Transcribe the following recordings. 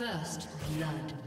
First blood.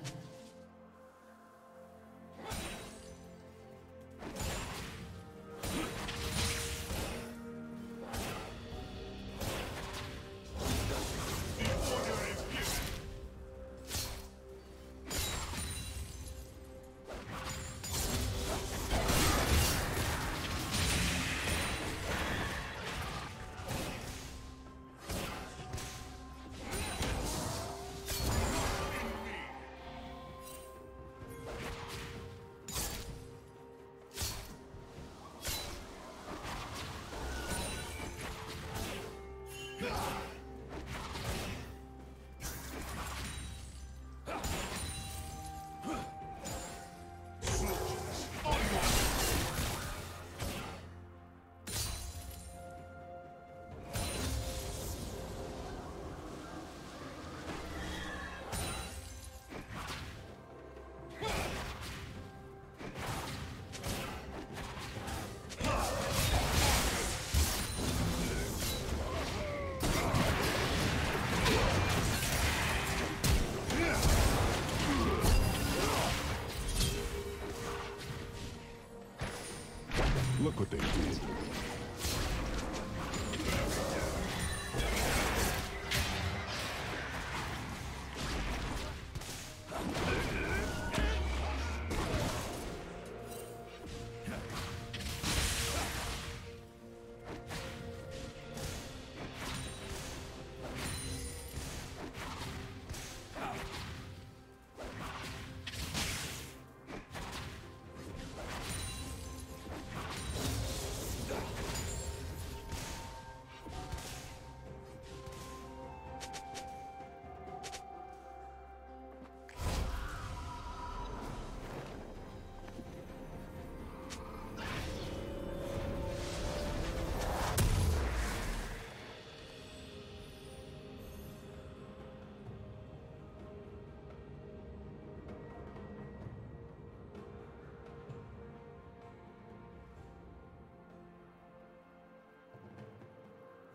Look what they did.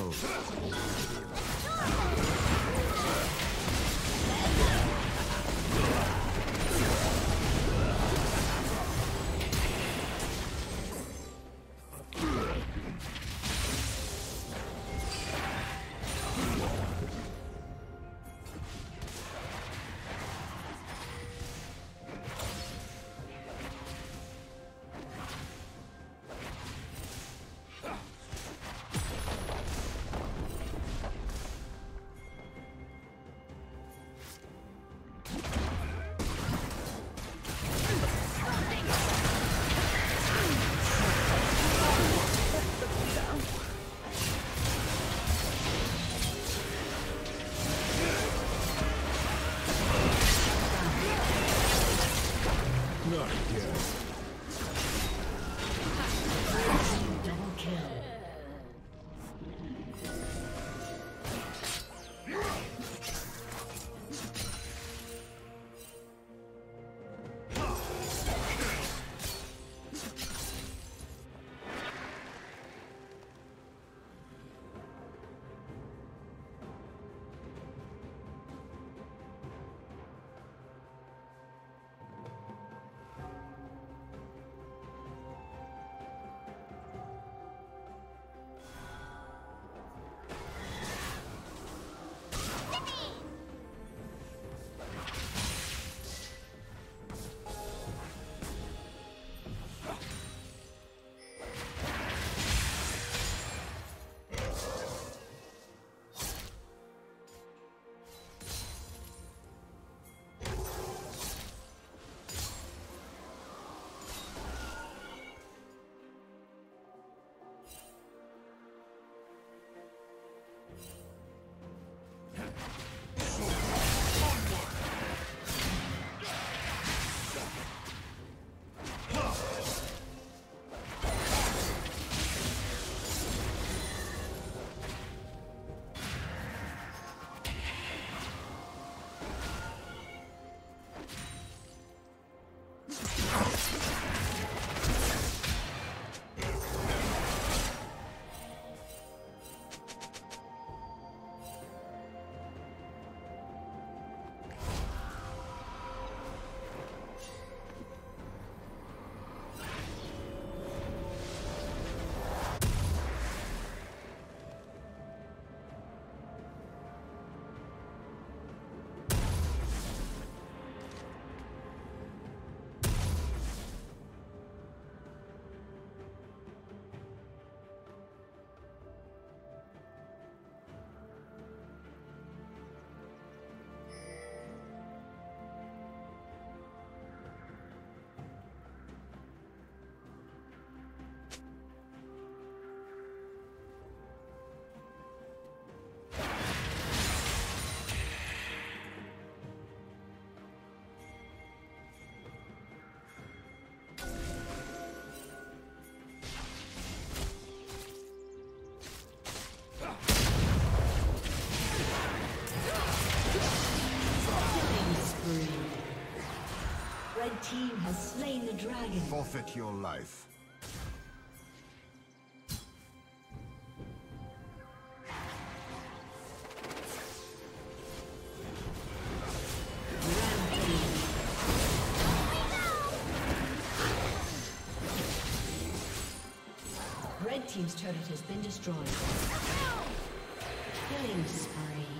Soul. Dragon. Forfeit your life. Red Team's turret has been destroyed. Killing spree.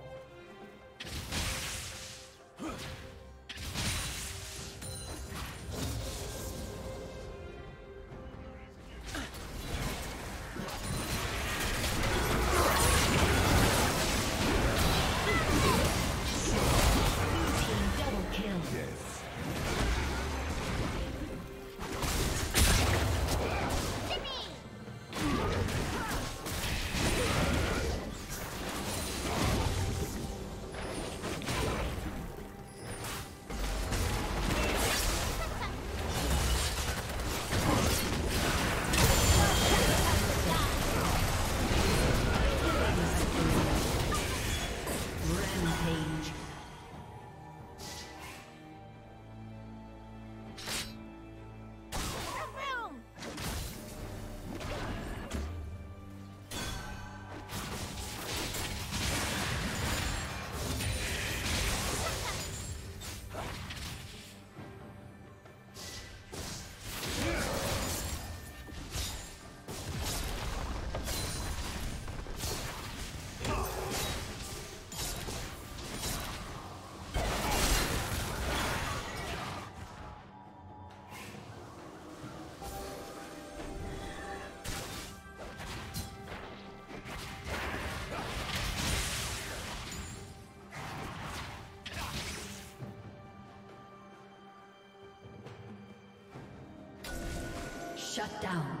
Shut down.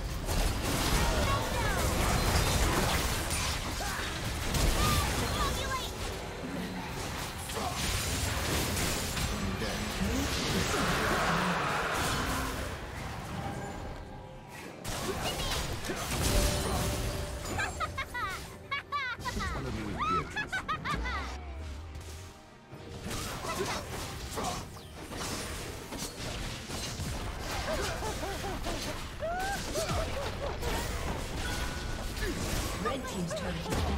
Team's turret